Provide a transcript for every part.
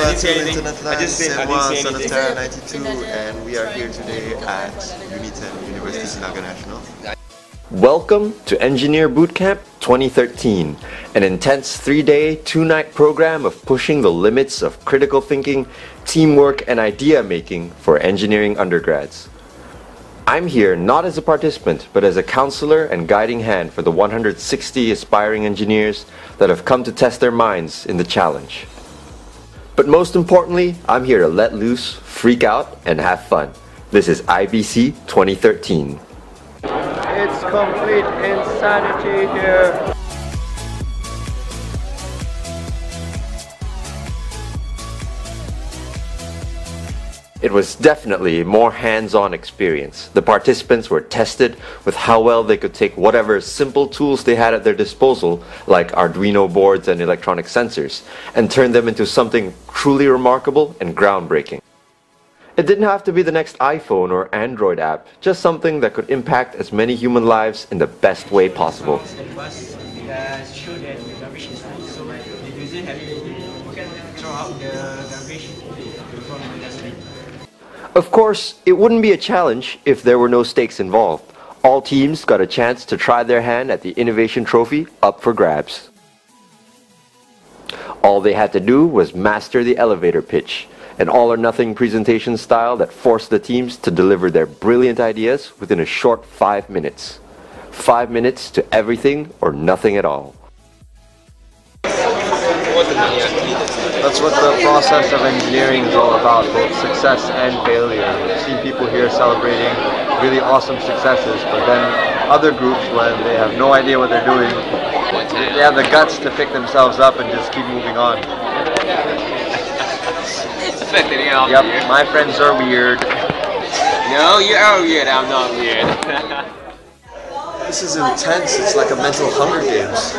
Bonjour à tous l'international, c'est moi, Son of Terra 92, and we are here today at Uniten Universiti Tenaga Nasional. Welcome to Engineer Bootcamp 2013, an intense three day, two night program of pushing the limits of critical thinking, teamwork, and idea making for engineering undergrads. I'm here not as a participant, but as a counselor and guiding hand for the 160 aspiring engineers that have come to test their minds in the challenge. But most importantly, I'm here to let loose, freak out, and have fun. This is IBC 2013. It's complete insanity here. It was definitely a more hands-on experience. The participants were tested with how well they could take whatever simple tools they had at their disposal, like Arduino boards and electronic sensors, and turn them into something truly remarkable and groundbreaking. It didn't have to be the next iPhone or Android app, just something that could impact as many human lives in the best way possible. Of course, it wouldn't be a challenge if there were no stakes involved. All teams got a chance to try their hand at the Innovation Trophy up for grabs. All they had to do was master the elevator pitch, an all or nothing presentation style that forced the teams to deliver their brilliant ideas within a short five minutes. Five minutes to everything or nothing at all. That's what the process of engineering is all about, both success and failure. We've seen people here celebrating really awesome successes, but then other groups, when they have no idea what they're doing, they have the guts to pick themselves up and just keep moving on. Yep, my friends are weird. No, you are weird. I'm not weird. This is intense, it's like a mental Hunger Games.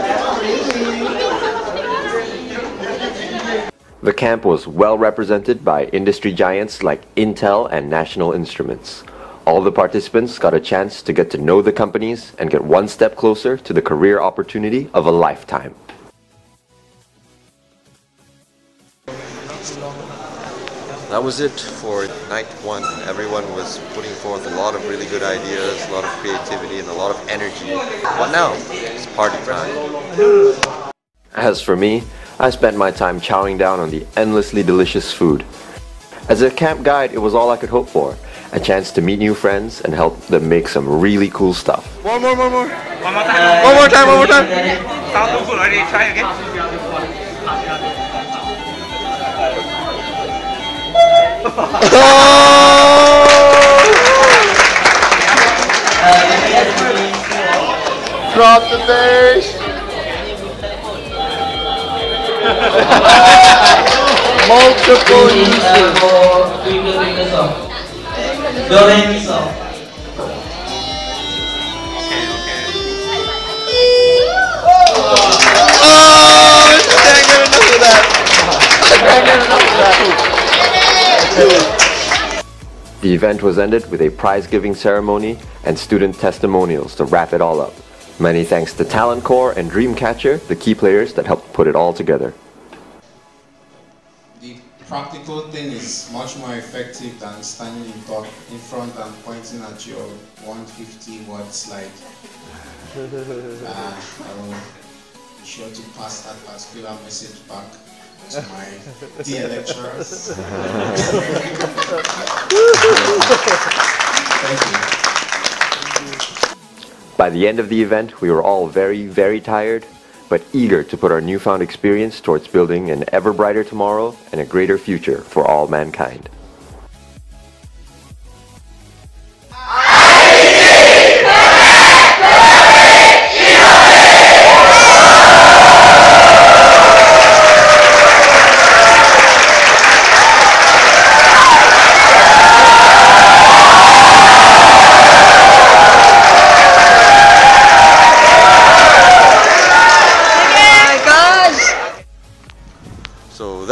The camp was well represented by industry giants like Intel and National Instruments. All the participants got a chance to get to know the companies and get one step closer to the career opportunity of a lifetime. That was it for night one. Everyone was putting forth a lot of really good ideas, a lot of creativity, and a lot of energy. What now? It's party time. As for me, I spent my time chowing down on the endlessly delicious food. As a camp guide, it was all I could hope for a chance to meet new friends and help them make some really cool stuff. One more, one more. One more time. One more time, one more time. Sound too good already. Try again. Drop the bass. Multiple uses. Twinkle Twinkle song. Do Re Mi song. Oh, I can't get enough of that. I can't get enough of that. The event was ended with a prize giving ceremony and student testimonials to wrap it all up. Many thanks to TalentCorp and Dreamcatcher, the key players that helped put it all together. the practical thing is much more effective than standing in, talk, in front and pointing at your 150 word slide. Uh, I will be sure to pass that particular message back to my dear lecturers. By the end of the event, we were all very, very tired, but eager to put our newfound experience towards building an ever brighter tomorrow and a greater future for all mankind.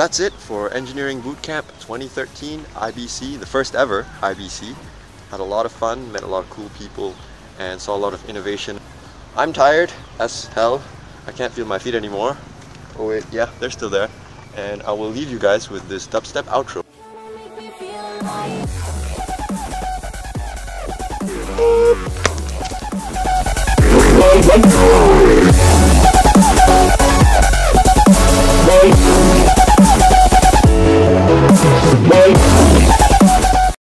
That's it for Engineering Bootcamp 2013 IBC, the first ever IBC. Had a lot of fun, met a lot of cool people, and saw a lot of innovation. I'm tired as hell. I can't feel my feet anymore. Oh wait, yeah, they're still there. and I will leave you guys with this dubstep outro.